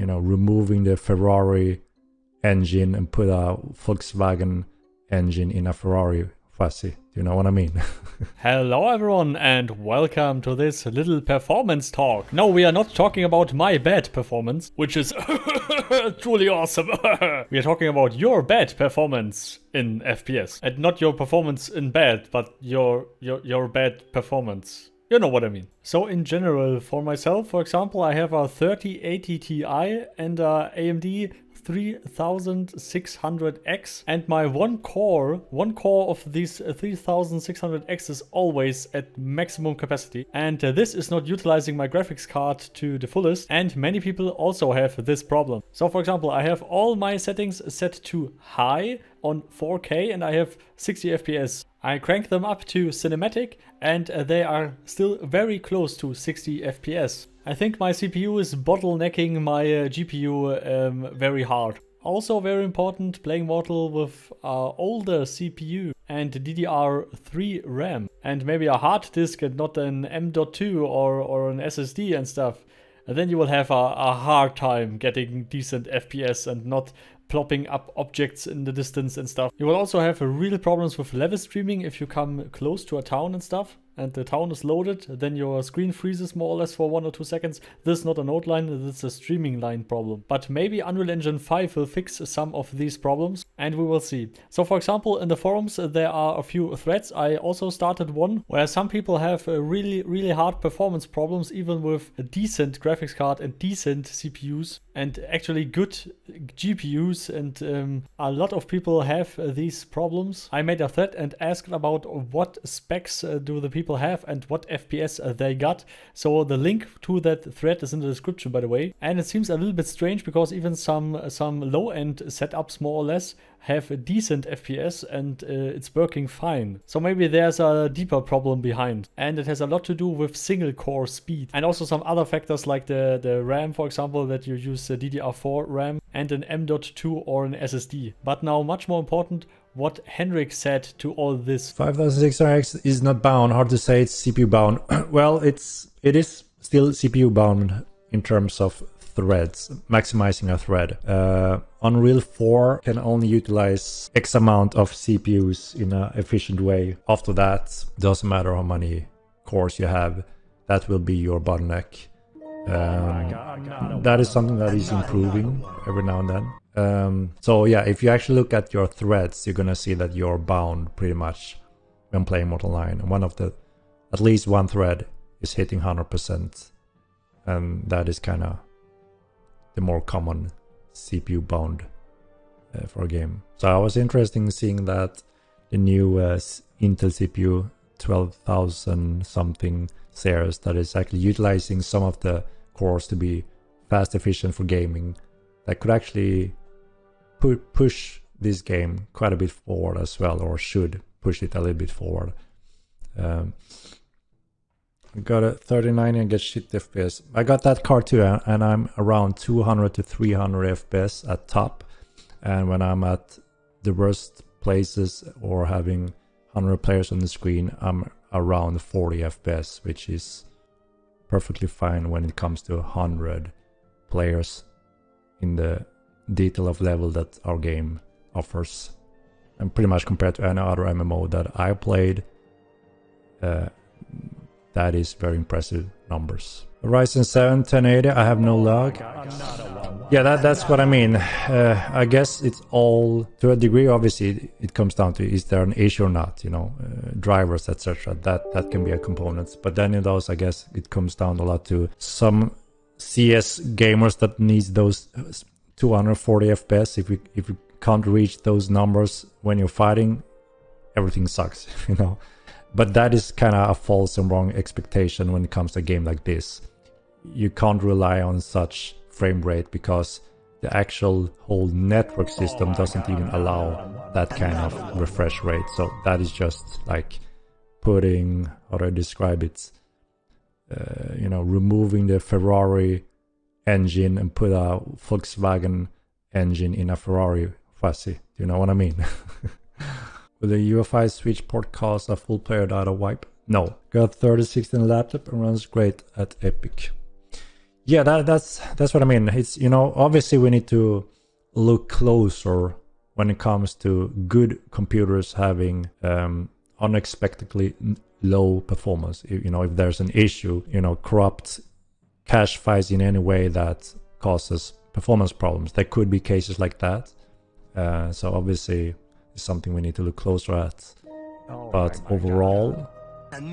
you know, removing the Ferrari engine and put a Volkswagen engine in a Ferrari chassis. Do you know what I mean? Hello everyone and welcome to this little performance talk. No, we are not talking about my bad performance, which is truly awesome. we are talking about your bad performance in FPS. And not your performance in bad, but your your your bad performance. You know what I mean. So in general, for myself, for example, I have a 3080 Ti and a AMD 3600X and my one core, one core of these 3600X is always at maximum capacity and uh, this is not utilizing my graphics card to the fullest and many people also have this problem. So for example, I have all my settings set to high on 4K and I have 60 FPS. I crank them up to cinematic and uh, they are still very close to 60 FPS. I think my CPU is bottlenecking my uh, GPU um, very hard. Also very important, playing Mortal with uh, older CPU and DDR3 RAM and maybe a hard disk and not an M.2 or, or an SSD and stuff. And then you will have a, a hard time getting decent FPS and not plopping up objects in the distance and stuff. You will also have real problems with level streaming if you come close to a town and stuff and the town is loaded, then your screen freezes more or less for one or two seconds. This is not a node line, this is a streaming line problem. But maybe Unreal Engine 5 will fix some of these problems and we will see. So for example, in the forums there are a few threads. I also started one where some people have really, really hard performance problems even with a decent graphics card and decent CPUs and actually good GPUs and um, a lot of people have uh, these problems. I made a thread and asked about what specs uh, do the people people have and what FPS uh, they got. So the link to that thread is in the description, by the way. And it seems a little bit strange because even some some low-end setups, more or less, have a decent FPS and uh, it's working fine. So maybe there's a deeper problem behind. And it has a lot to do with single core speed and also some other factors like the, the RAM, for example, that you use a DDR4 RAM and an M.2 or an SSD. But now much more important, what Henrik said to all this. 5600X is not bound. Hard to say it's CPU bound. well, it's it is still CPU bound in terms of threads, maximizing a thread. Uh, Unreal 4 can only utilize X amount of CPUs in an efficient way. After that, doesn't matter how many cores you have, that will be your bottleneck. Um, that is something that is improving every now and then. Um, so yeah, if you actually look at your threads, you're gonna see that you're bound pretty much when playing Mortal Online. One of the, at least one thread is hitting 100%, and that is kind of the more common CPU bound uh, for a game. So I was interested in seeing that the new uh, Intel CPU 12,000 something series that is actually utilizing some of the cores to be fast efficient for gaming that could actually pu- push this game quite a bit forward as well, or should push it a little bit forward. Um, Got a 39 and get shit FPS. I got that card too, and I'm around 200 to 300 FPS at top. And when I'm at the worst places or having 100 players on the screen, I'm around 40 FPS, which is perfectly fine when it comes to 100 players in the detail of level that our game offers. And pretty much compared to any other MMO that I played, uh, that is very impressive numbers. Ryzen 7 1080, I have no lag. Yeah, that, that's what I mean. Uh, I guess it's all, to a degree, obviously, it comes down to is there an issue or not, you know, uh, drivers, etc. That that can be a component. But then in those, I guess it comes down a lot to some CS gamers that needs those 240 FPS. If we if you can't reach those numbers when you're fighting, everything sucks, you know. But that is kind of a false and wrong expectation when it comes to a game like this. You can't rely on such frame rate because the actual whole network system doesn't even allow that kind of refresh rate. So that is just like putting, how do I describe it? Uh, you know, removing the Ferrari engine and put a Volkswagen engine in a Ferrari chassis. Do you know what I mean? Will the UE5 switch port cause a full player data wipe? No. Got 3060 laptop and runs great at Epic. Yeah, that, that's that's what I mean. It's you know obviously we need to look closer when it comes to good computers having um, unexpectedly low performance. You know if there's an issue, you know corrupt cache files in any way that causes performance problems. There could be cases like that. Uh, so obviously something we need to look closer at. Oh but overall,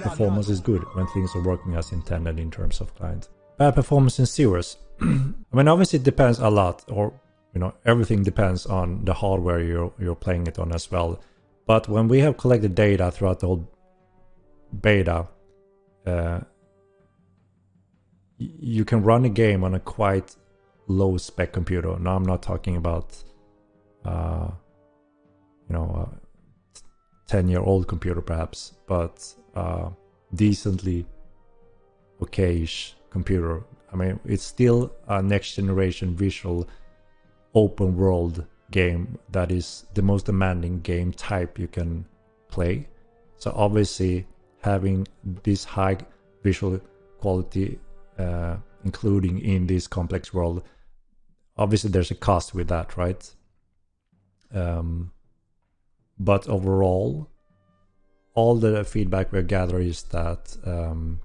performance is good when things are working as intended in terms of client. Bad performance in sewers. I mean, obviously it depends a lot, or you know, everything depends on the hardware you're you're playing it on as well. But when we have collected data throughout the whole beta, uh, you can run a game on a quite low spec computer. Now I'm not talking about, uh, you know, a 10 year old computer perhaps, but uh, decently okayish computer. I mean, it's still a next generation visual open world game that is the most demanding game type you can play. So obviously having this high visual quality uh, including in this complex world obviously there's a cost with that right um, but overall all the feedback we gather is that um,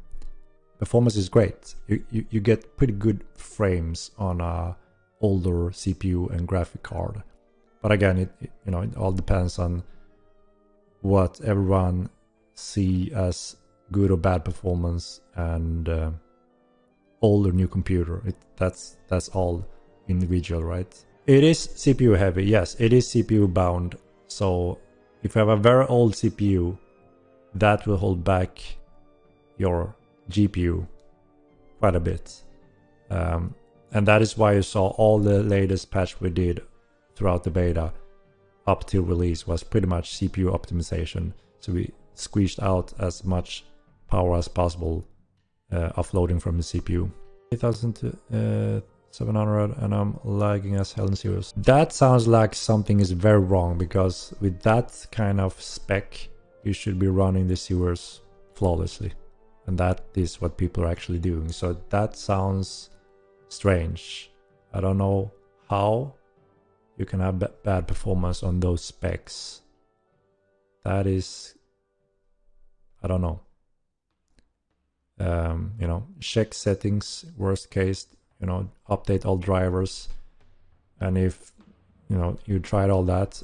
performance is great you, you, you get pretty good frames on a older cpu and graphic card but again it, it you know it all depends on what everyone see as good or bad performance and uh, old or new computer it, that's that's all individual, right? It is CPU heavy, yes, it is CPU bound. So if you have a very old CPU, that will hold back your GPU quite a bit. Um, and that is why you saw all the latest patch we did throughout the beta up till release was pretty much CPU optimization. So we squeezed out as much power as possible uh, offloading from the CPU. 8000 uh, 700 and I'm lagging as hell in sewers. That sounds like something is very wrong because with that kind of spec you should be running the sewers flawlessly and that is what people are actually doing. So that sounds strange. I don't know how you can have bad performance on those specs. That is, I don't know. Um, you know, check settings, worst case, you know update all drivers. And if you know you tried all that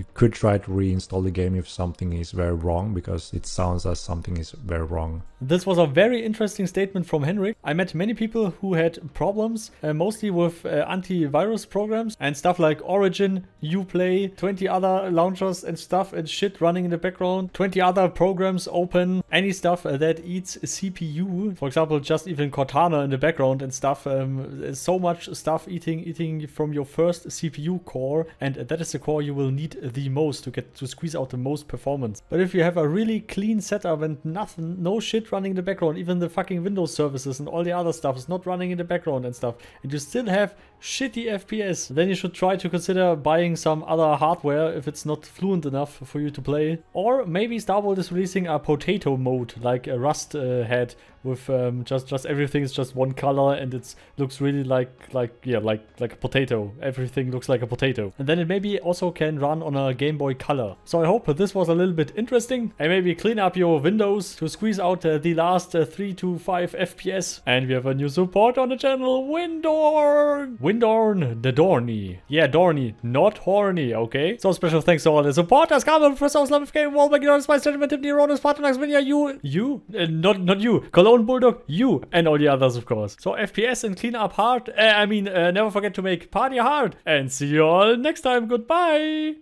you could try to reinstall the game if something is very wrong because it sounds as something is very wrong. This was a very interesting statement from Henrik. I met many people who had problems, uh, mostly with uh, antivirus programs and stuff like Origin, Uplay, 20 other launchers and stuff and shit running in the background, 20 other programs open, any stuff uh, that eats CPU. For example, just even Cortana in the background and stuff. Um, so much stuff eating eating from your first CPU core, and that is the core you will need the most to get to squeeze out the most performance. But if you have a really clean setup and nothing, no shit running in the background, even the fucking Windows services and all the other stuff is not running in the background and stuff, and you still have shitty FPS, then you should try to consider buying some other hardware if it's not fluent enough for you to play. Or maybe Star Vault is releasing a potato mode, like a Rust uh, had with um, just just everything is just one color and it looks really like like yeah like like a potato. Everything looks like a potato, and then it maybe also can run on a Game Boy Color. So I hope this was a little bit interesting, and maybe clean up your windows to squeeze out uh, the last uh, three to five FPS. And we have a new support on the channel, Wyndorn. Wyndorn the Dorny. Yeah, Dorny, not horny. Okay. So special thanks to all the supporters. Carmen, House, Love Game, Wallback, Jonas, Spice, Gentleman, Tiffany, Ronus, Patronax, Vinia, you, you, uh, not not you. Cologne Bulldog, you, and all the others, of course. So FPS and clean up hard. Uh, I mean, uh, never forget to make party hard. And see you all next time. Goodbye.